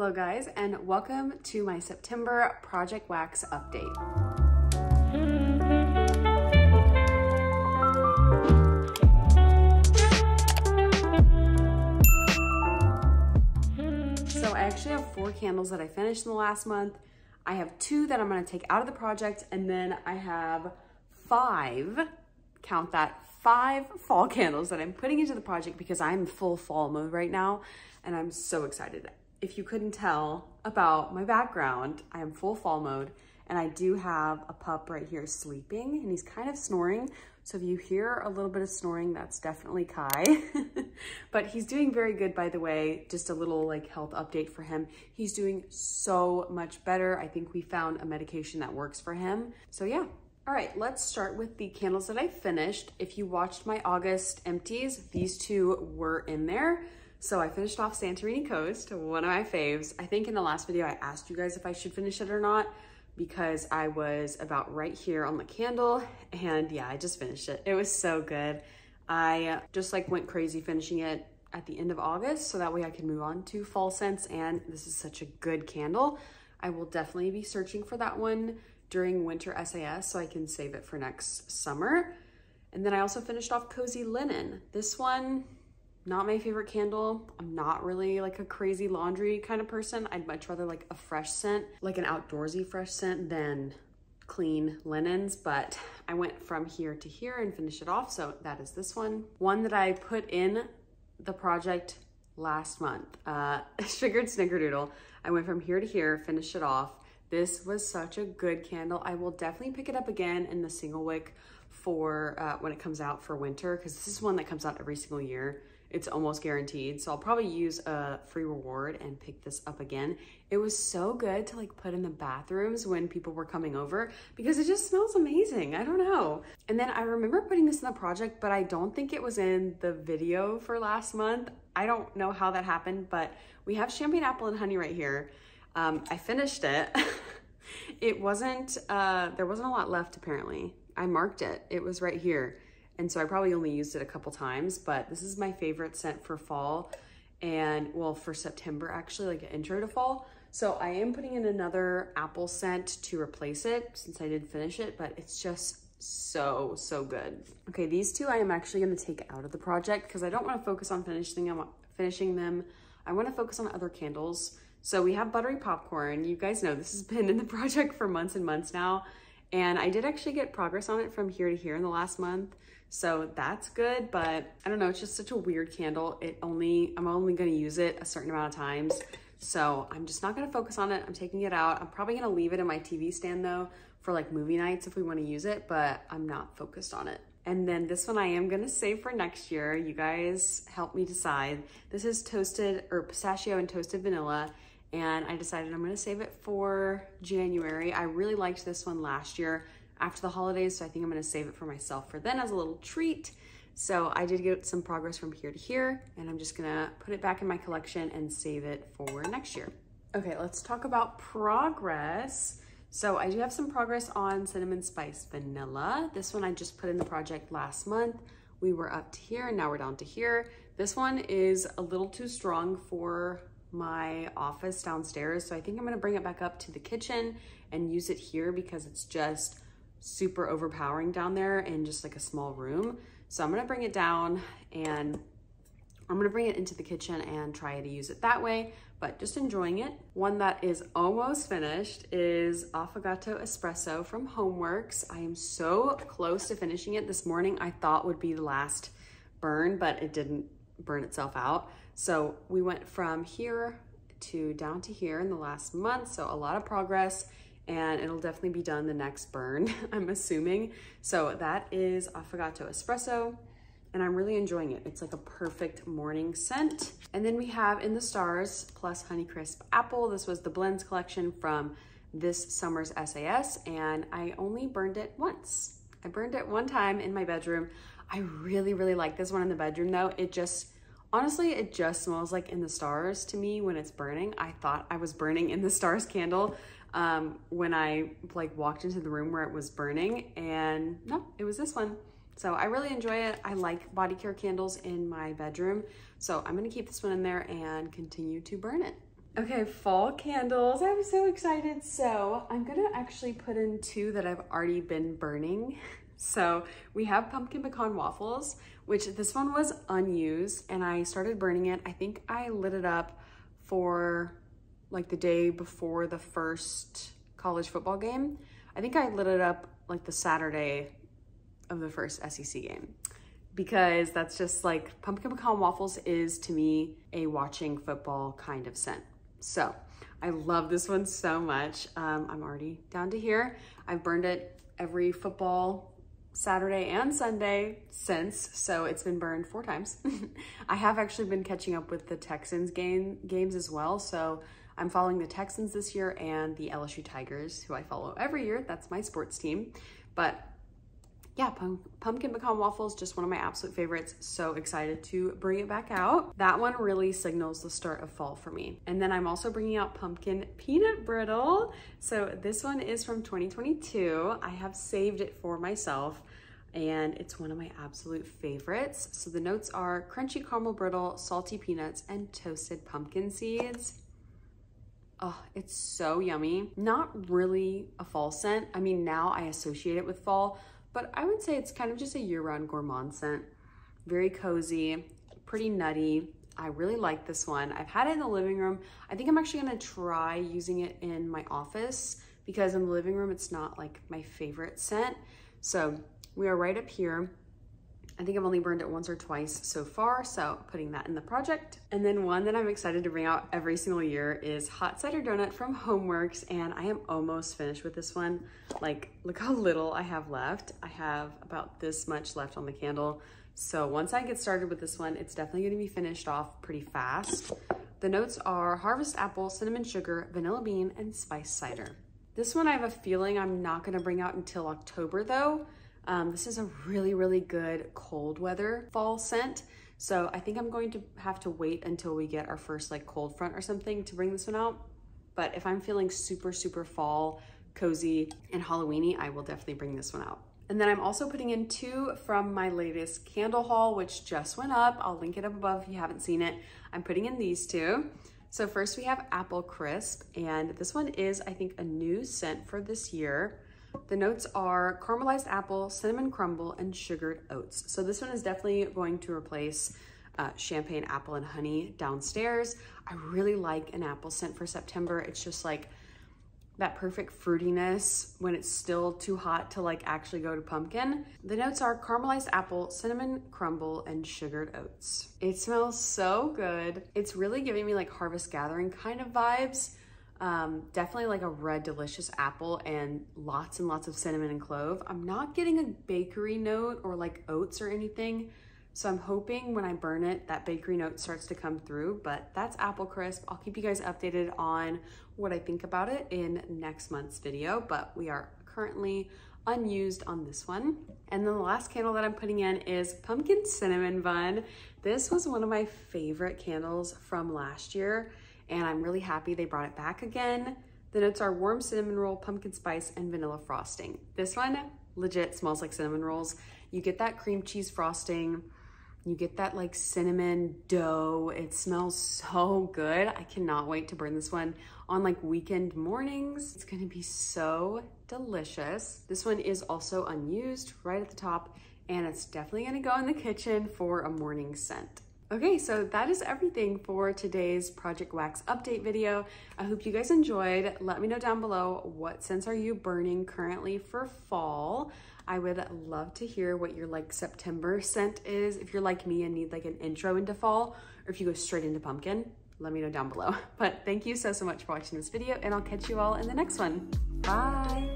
Hello guys, and welcome to my September Project Wax update. So I actually have four candles that I finished in the last month. I have two that I'm gonna take out of the project, and then I have five, count that, five fall candles that I'm putting into the project because I'm full fall mode right now, and I'm so excited if you couldn't tell about my background, I am full fall mode and I do have a pup right here sleeping and he's kind of snoring. So if you hear a little bit of snoring, that's definitely Kai. but he's doing very good, by the way. Just a little like health update for him. He's doing so much better. I think we found a medication that works for him. So yeah. All right, let's start with the candles that I finished. If you watched my August empties, these two were in there. So I finished off Santorini Coast, one of my faves. I think in the last video I asked you guys if I should finish it or not because I was about right here on the candle and yeah, I just finished it. It was so good. I just like went crazy finishing it at the end of August so that way I can move on to fall scents and this is such a good candle. I will definitely be searching for that one during winter SAS so I can save it for next summer. And then I also finished off Cozy Linen. This one, not my favorite candle. I'm not really like a crazy laundry kind of person. I'd much rather like a fresh scent, like an outdoorsy fresh scent than clean linens, but I went from here to here and finished it off. So that is this one. One that I put in the project last month, uh, Sugared Snickerdoodle. I went from here to here, finished it off. This was such a good candle. I will definitely pick it up again in the single wick for uh, when it comes out for winter because this is one that comes out every single year it's almost guaranteed. So I'll probably use a free reward and pick this up again. It was so good to like put in the bathrooms when people were coming over because it just smells amazing. I don't know. And then I remember putting this in the project, but I don't think it was in the video for last month. I don't know how that happened, but we have champagne apple and honey right here. Um, I finished it. it wasn't, uh, there wasn't a lot left apparently. I marked it. It was right here. And so I probably only used it a couple times, but this is my favorite scent for fall and well, for September actually, like an intro to fall. So I am putting in another apple scent to replace it since I did finish it, but it's just so, so good. Okay, these two I am actually gonna take out of the project because I don't wanna focus on finishing them, finishing them. I wanna focus on other candles. So we have buttery popcorn. You guys know this has been in the project for months and months now. And I did actually get progress on it from here to here in the last month. So that's good, but I don't know, it's just such a weird candle. It only, I'm only gonna use it a certain amount of times. So I'm just not gonna focus on it. I'm taking it out. I'm probably gonna leave it in my TV stand though for like movie nights if we wanna use it, but I'm not focused on it. And then this one I am gonna save for next year. You guys help me decide. This is toasted or pistachio and toasted vanilla. And I decided I'm gonna save it for January. I really liked this one last year after the holidays. So I think I'm gonna save it for myself for then as a little treat. So I did get some progress from here to here and I'm just gonna put it back in my collection and save it for next year. Okay, let's talk about progress. So I do have some progress on Cinnamon Spice Vanilla. This one I just put in the project last month. We were up to here and now we're down to here. This one is a little too strong for my office downstairs. So I think I'm gonna bring it back up to the kitchen and use it here because it's just super overpowering down there in just like a small room. So I'm gonna bring it down and I'm gonna bring it into the kitchen and try to use it that way, but just enjoying it. One that is almost finished is Affogato Espresso from Homeworx. I am so close to finishing it. This morning I thought would be the last burn, but it didn't burn itself out. So we went from here to down to here in the last month, so a lot of progress and it'll definitely be done the next burn, I'm assuming. So that is Affogato Espresso and I'm really enjoying it. It's like a perfect morning scent. And then we have In the Stars plus Honeycrisp Apple. This was the blends collection from this summer's SAS and I only burned it once. I burned it one time in my bedroom. I really, really like this one in the bedroom though. It just, honestly, it just smells like In the Stars to me when it's burning. I thought I was burning In the Stars candle, um, when I like walked into the room where it was burning and no, it was this one. So I really enjoy it. I like body care candles in my bedroom. So I'm gonna keep this one in there and continue to burn it. Okay, fall candles. I'm so excited. So I'm gonna actually put in two that I've already been burning. So we have pumpkin pecan waffles, which this one was unused and I started burning it. I think I lit it up for like the day before the first college football game. I think I lit it up like the Saturday of the first SEC game because that's just like pumpkin pecan waffles is to me a watching football kind of scent. So I love this one so much. Um, I'm already down to here. I've burned it every football Saturday and Sunday since, so it's been burned four times. I have actually been catching up with the Texans game games as well, so I'm following the Texans this year and the LSU Tigers, who I follow every year. That's my sports team. But yeah, pumpkin pecan waffles, just one of my absolute favorites. So excited to bring it back out. That one really signals the start of fall for me. And then I'm also bringing out pumpkin peanut brittle. So this one is from 2022. I have saved it for myself and it's one of my absolute favorites. So the notes are crunchy caramel brittle, salty peanuts, and toasted pumpkin seeds. Oh, it's so yummy. Not really a fall scent. I mean, now I associate it with fall, but I would say it's kind of just a year-round gourmand scent. Very cozy, pretty nutty. I really like this one. I've had it in the living room. I think I'm actually gonna try using it in my office because in the living room, it's not like my favorite scent. So we are right up here. I think I've only burned it once or twice so far, so putting that in the project. And then one that I'm excited to bring out every single year is Hot Cider Donut from Homeworx, and I am almost finished with this one. Like, look how little I have left. I have about this much left on the candle. So once I get started with this one, it's definitely gonna be finished off pretty fast. The notes are harvest apple, cinnamon sugar, vanilla bean, and spice cider. This one I have a feeling I'm not gonna bring out until October though, um, this is a really, really good cold weather fall scent. So I think I'm going to have to wait until we get our first like cold front or something to bring this one out. But if I'm feeling super, super fall, cozy, and Halloweeny, I will definitely bring this one out. And then I'm also putting in two from my latest candle haul, which just went up. I'll link it up above if you haven't seen it. I'm putting in these two. So first we have Apple Crisp, and this one is, I think, a new scent for this year. The notes are caramelized apple, cinnamon crumble, and sugared oats. So this one is definitely going to replace uh, champagne apple and honey downstairs. I really like an apple scent for September. It's just like that perfect fruitiness when it's still too hot to like actually go to pumpkin. The notes are caramelized apple, cinnamon crumble, and sugared oats. It smells so good. It's really giving me like harvest gathering kind of vibes. Um, definitely like a red delicious apple and lots and lots of cinnamon and clove. I'm not getting a bakery note or like oats or anything. So I'm hoping when I burn it, that bakery note starts to come through, but that's apple crisp. I'll keep you guys updated on what I think about it in next month's video, but we are currently unused on this one. And then the last candle that I'm putting in is Pumpkin Cinnamon Bun. This was one of my favorite candles from last year and I'm really happy they brought it back again. The notes are warm cinnamon roll, pumpkin spice, and vanilla frosting. This one legit smells like cinnamon rolls. You get that cream cheese frosting, you get that like cinnamon dough. It smells so good. I cannot wait to burn this one on like weekend mornings. It's gonna be so delicious. This one is also unused right at the top and it's definitely gonna go in the kitchen for a morning scent. Okay, so that is everything for today's Project Wax update video. I hope you guys enjoyed. Let me know down below what scents are you burning currently for fall. I would love to hear what your like September scent is. If you're like me and need like an intro into fall, or if you go straight into pumpkin, let me know down below. But thank you so, so much for watching this video and I'll catch you all in the next one. Bye.